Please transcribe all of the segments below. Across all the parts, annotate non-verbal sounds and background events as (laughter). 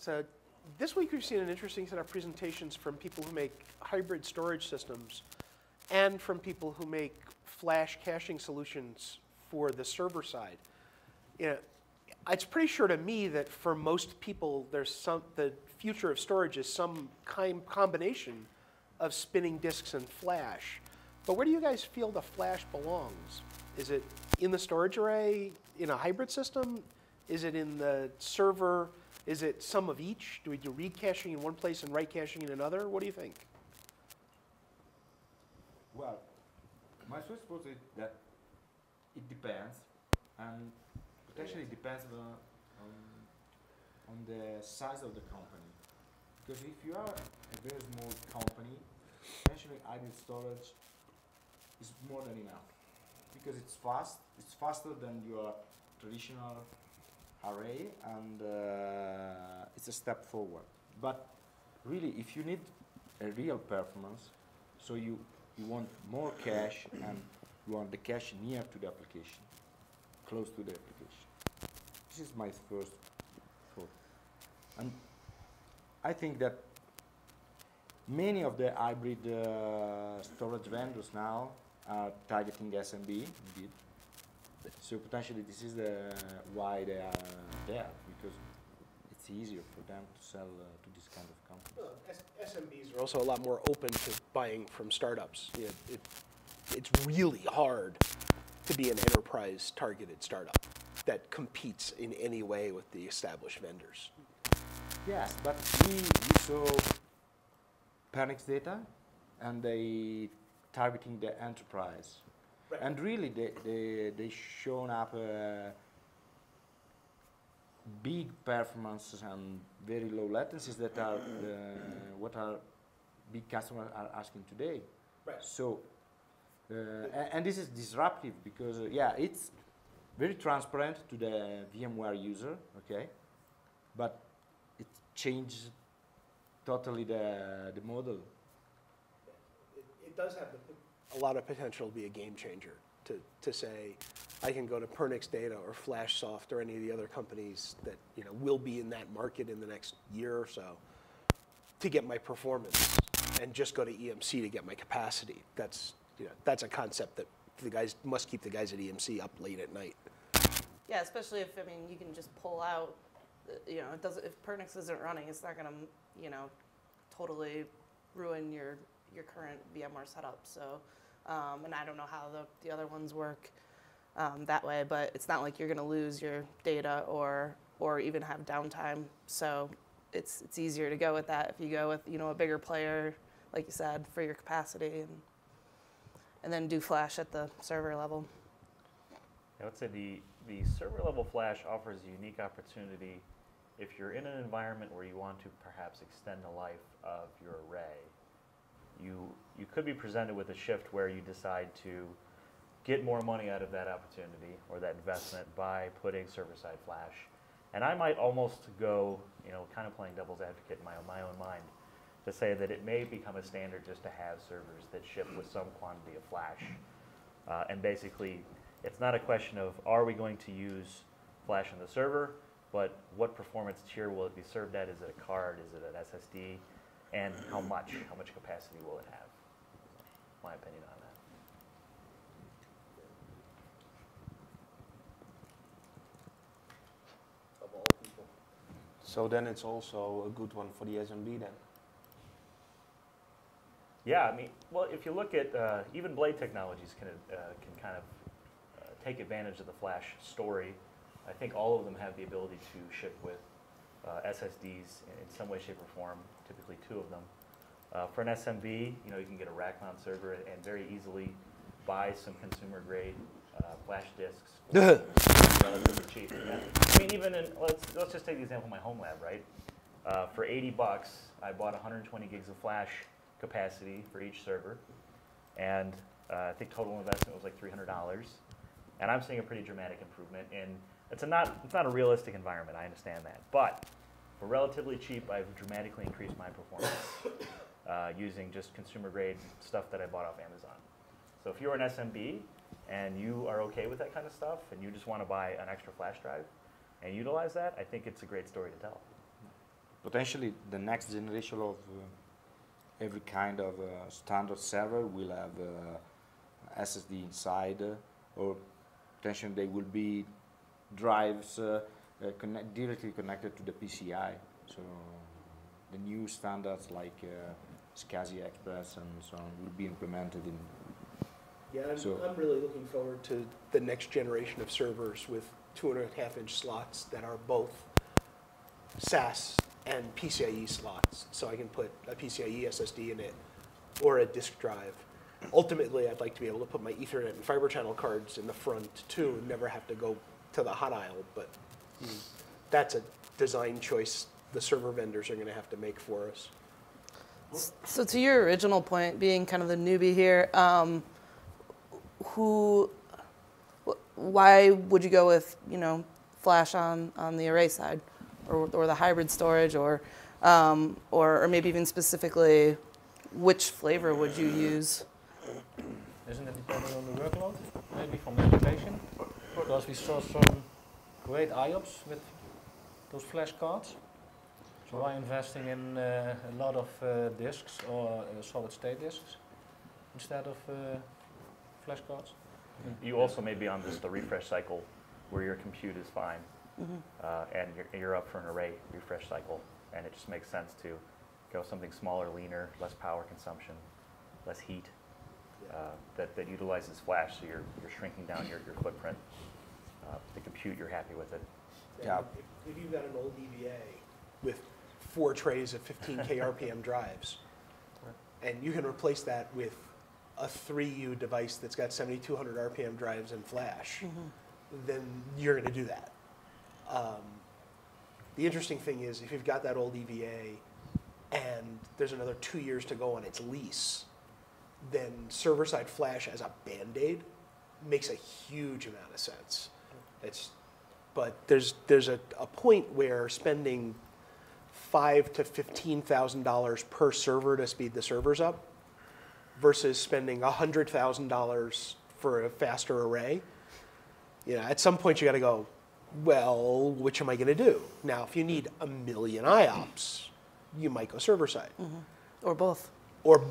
So this week we've seen an interesting set of presentations from people who make hybrid storage systems and from people who make flash caching solutions for the server side. You know, it's pretty sure to me that for most people, there's some the future of storage is some kind combination of spinning disks and flash. But where do you guys feel the flash belongs? Is it in the storage array in a hybrid system? Is it in the server? Is it some of each? Do we do read caching in one place and write caching in another? What do you think? Well, my first thought is that it depends, and potentially it depends on, on, on the size of the company. Because if you are a very small company, potentially hybrid storage is more than enough. Because it's fast, it's faster than your traditional array, and uh, it's a step forward. But really, if you need a real performance, so you you want more cache and you want the cache near to the application, close to the application. This is my first thought. And I think that many of the hybrid uh, storage vendors now are targeting SMB, indeed. So potentially this is the why they are there, because it's easier for them to sell uh, to this kind of company. Well, S- SMBs are also a lot more open to buying from startups. It, it, it's really hard to be an enterprise targeted startup that competes in any way with the established vendors. Yes, but we, we saw PernixData and they targeting the enterprise. Right. And really, they, they, they shown up uh, big performances and very low latencies that are uh, what our big customers are asking today. Right. So, uh, and this is disruptive because, uh, yeah, it's very transparent to the VMware user, okay? But it changes totally the, the model. It, it does have the, a lot of potential to be a game changer. To, to say, I can go to PernixData or FlashSoft or any of the other companies that you know will be in that market in the next year or so to get my performance, and just go to EMC to get my capacity. That's you know that's a concept that the guys must keep the guys at EMC up late at night. Yeah, especially if I mean you can just pull out. You know, it doesn't. If Pernix isn't running, it's not gonna you know totally ruin your your current VMware setup. So, um, and I don't know how the the other ones work um, that way, but it's not like you're gonna lose your data or or even have downtime. So it's it's easier to go with that if you go with you know a bigger player, like you said, for your capacity and and then do flash at the server level. I would say the, the server level flash offers a unique opportunity if you're in an environment where you want to perhaps extend the life of your array. You, you could be presented with a shift where you decide to get more money out of that opportunity or that investment by putting server side flash. And I might almost go, you know, kind of playing devil's advocate in my, own, my own mind to say that it may become a standard just to have servers that ship with some quantity of flash. Uh, and basically, it's not a question of are we going to use flash on the server, but what performance tier will it be served at? Is it a card? Is it an SSD? And how much? How much capacity will it have? My opinion on that. Of all people. So then it's also a good one for the SMB then. Yeah, I mean, well, if you look at uh, even Blade Technologies can uh, can kind of uh, take advantage of the flash story. I think all of them have the ability to ship with uh, SSDs in, some way, shape, or form. Typically, two of them. Uh, for an SMB, you know, you can get a rack mount server and, very easily buy some consumer grade uh, flash disks. (laughs) relatively cheap. Yeah. I mean, even in let's let's just take the example of my home lab, right? Uh, for 80 bucks, I bought 120 gigs of flash capacity for each server, and uh, I think total investment was like $300. And I'm seeing a pretty dramatic improvement in. It's a not it's not a realistic environment. I understand that, but for relatively cheap, I've dramatically increased my performance uh, using just consumer grade stuff that I bought off Amazon. So if you're an SMB and you are okay with that kind of stuff, and you just want to buy an extra flash drive and utilize that, I think it's a great story to tell. potentially the next generation of uh, every kind of uh, standard server will have uh, SSD inside, uh, or potentially they will be drives uh, uh, connect directly connected to the PCI. So the new standards like uh, SCSI Express and so on will be implemented in. Yeah, I'm, So- I'm really looking forward to the next generation of servers with two and a half inch slots that are both SAS and PCIe slots. So I can put a PCIe SSD in it or a disk drive. Ultimately, I'd like to be able to put my Ethernet and fiber channel cards in the front too and never have to go to the hot aisle. But mm, that's a design choice the server vendors are going to have to make for us. So to your original point, being kind of the newbie here, um, who, wh- why would you go with you know flash on on the array side, or or the hybrid storage, or um, or or maybe even specifically, which flavor would you use? Isn't it depending on the workload, maybe from the application? Because we saw some great IOPS with those flash cards. So why investing in uh, a lot of uh, disks or uh, solid state disks instead of uh, flash cards? You also may be on just the refresh cycle where your compute is fine uh, and you're, you're up for an array refresh cycle, and it just makes sense to go something smaller, leaner, less power consumption, less heat, uh, that, that utilizes flash, so you're, you're shrinking down your, your footprint. Uh, the compute, you're happy with it. Yeah. If, if you've got an old EVA with four trays of 15K (laughs) RPM drives, and you can replace that with a 3U device that's got 7,200 RPM drives and flash, then you're going to do that. Um, the interesting thing is, if you've got that old EVA and there's another two years to go on its lease, then server side flash as a band aid makes a huge amount of sense. It's, but there's there's a, a point where spending five to fifteen thousand dollars per server to speed the servers up versus spending hundred thousand dollars for a faster array. You know, at some point you got to go. Well, which am I going to do now? If you need a million IOPS, you might go server side mm-hmm. Or both? or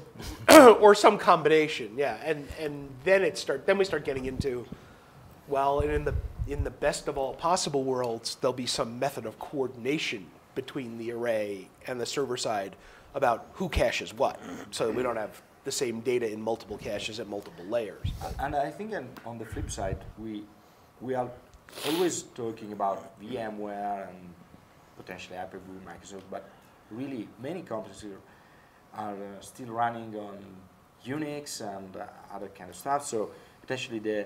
(clears throat) or some combination yeah and and then it start then we start getting into well and in the in the best of all possible worlds there'll be some method of coordination between the array and the server side about who caches what so that we don't have the same data in multiple caches at multiple layers And I think on, the flip side, we we are always talking about VMware and potentially Hyper-V, Microsoft, but really many companies are uh, still running on Unix and uh, other kind of stuff. So potentially the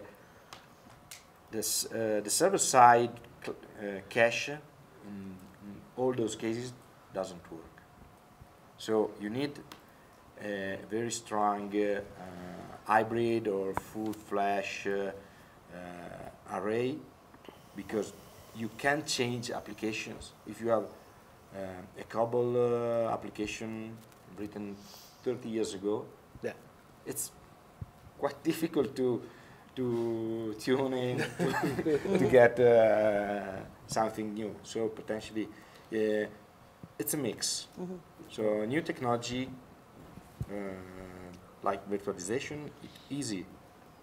this, uh, the server side uh, cache in, in all those cases doesn't work. So you need a very strong uh, uh, hybrid or full flash uh, uh, array because you can change applications. If you have uh, a COBOL uh, application written 30 years ago, yeah it's quite (laughs) difficult to to tune in (laughs) to, to get uh, something new. So potentially, uh, it's a mix. So new technology uh, like virtualization, it's easy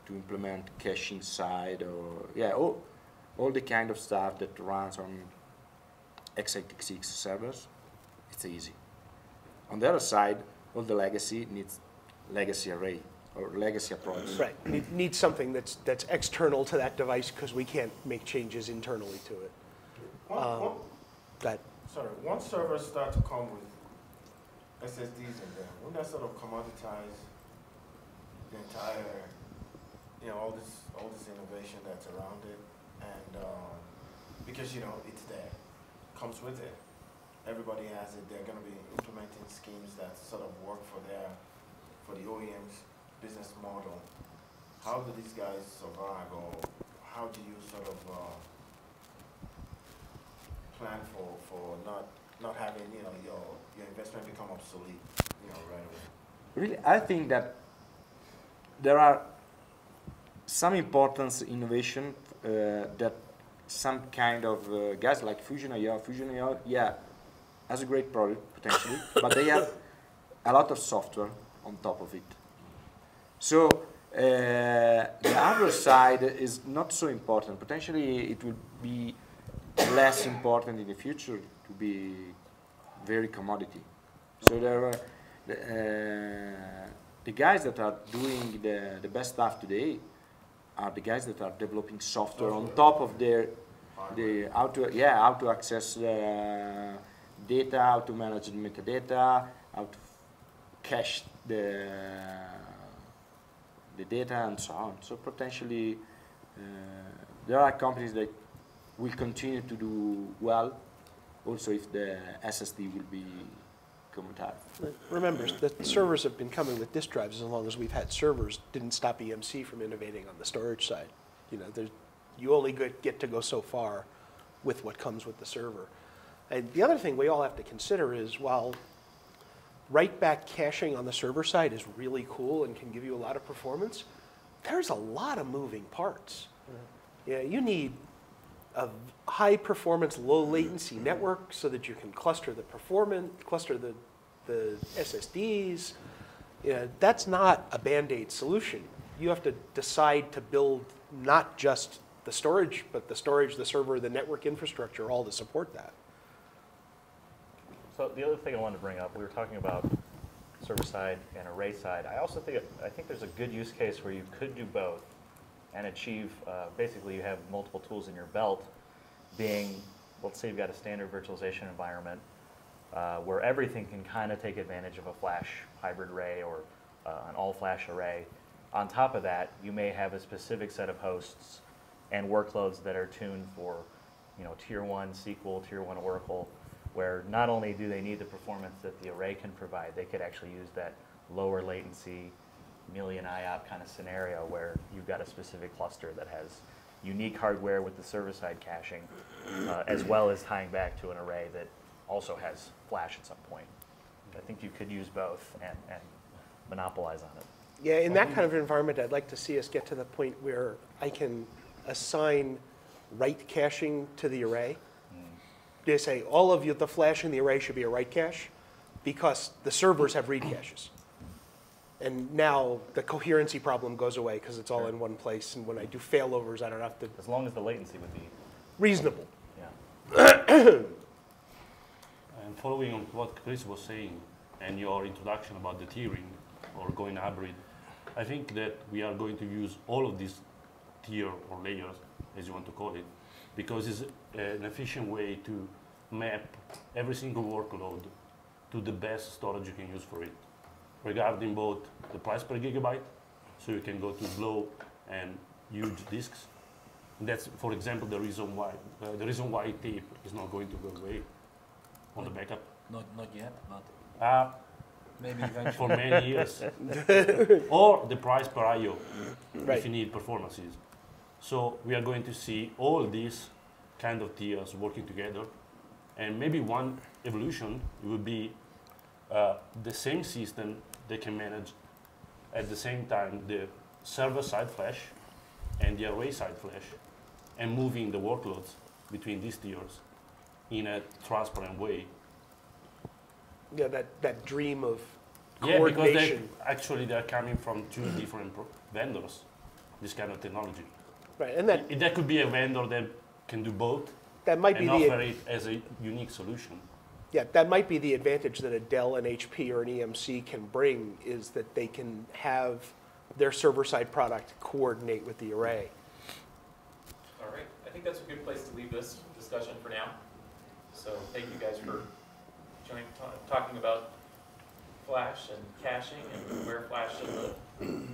to implement caching side or yeah, all, all the kind of stuff that runs on x86 servers. It's easy. On the other side, all the legacy needs legacy array or legacy approach. right need, need something that's that's external to that device because we can't make changes internally to it One- Um, one- that sorry, once servers start to come with SSDs in them, won't that sort of commoditize the entire, you know, all this, all this innovation that's around it? And, um, because, you know, it's there, comes with it. Everybody has it, they're gonna be implementing schemes that sort of work for their, for the OEM's business model. How do these guys survive, or how do you sort of, uh, plan for, for not, not having, you know, your, your investment become obsolete, you know, right away? Really, I think that there are some important innovation uh, that some kind of uh, guys like Fusion IO, Fusion IO, yeah, has a great product potentially, (laughs) but they have a lot of software on top of it. So uh, the other side is not so important. Potentially, it will be less important in the future to be very commodity. So there are the, uh, the guys that are doing the, the best stuff today are the guys that are developing software on top of their the how to yeah how to access the data, how to manage the metadata, how to cache the the data and so on. So potentially uh, there are companies that will continue to do well. Also, if the SSD will be commoditized. Remember, the servers have been coming with disk drives as long as we've had servers. Didn't stop EMC from innovating on the storage side. You know, you only get, get to go so far with what comes with the server. And the other thing we all have to consider is while write-back caching on the server side is really cool and can give you a lot of performance, there's a lot of moving parts. Mm-hmm. Yeah, you need a high performance, low latency network so that you can cluster the performance, cluster the, the SSDs. Yeah, that's not a band-aid solution. You have to decide to build not just the storage, but the storage, the server, the network infrastructure, all to support that. So the other thing I wanted to bring up, we were talking about server side and array side. I also think I think there's a good use case where you could do both and achieve. Uh, basically, you have multiple tools in your belt. Being, let's say you've got a standard virtualization environment uh, where everything can kind of take advantage of a flash hybrid array or uh, an all-flash array. On top of that, you may have a specific set of hosts and workloads that are tuned for, you know, tier one SQL, tier one Oracle, where not only do they need the performance that the array can provide, they could actually use that lower latency, million IOP kind of scenario where you've got a specific cluster that has unique hardware with the server-side caching, uh, as well as tying back to an array that also has flash at some point. I think you could use both and, and monopolize on it. Yeah, in that kind of environment, I'd like to see us get to the point where I can assign write caching to the array. They say all of you, the flash in the array should be a write cache because the servers have read caches. And now the coherency problem goes away because it's all in one place. And when I do failovers, I don't have to, As long as the latency would be, reasonable. yeah. And following on what Chris was saying and your introduction about the tiering or going hybrid, I think that we are going to use all of these tier or layers, as you want to call it, because it's an efficient way to map every single workload to the best storage you can use for it, regarding both the price per gigabyte, so you can go to slow and huge disks. And that's, for example, the reason why uh, the reason why tape is not going to go away on the backup. Not, not yet, but Uh, maybe (laughs) for many years. (laughs) or the price per IO Right. if you need performances. So we are going to see all these kind of tiers working together. And maybe one evolution would be uh, the same system that can manage at the same time the server side flash and the array side flash and moving the workloads between these tiers in a transparent way Yeah, that, that dream of Yeah, because they actually they're coming from two different pro- vendors. This kind of technology. Right, and that, that could be a vendor that can do both that might be and the. offer it as a unique solution. Yeah, that might be the advantage that a Dell, an HP, or an EMC can bring is that they can have their server-side product coordinate with the array. All right, I think that's a good place to leave this discussion for now. So thank you guys for joining, talking about flash and caching and where flash should live.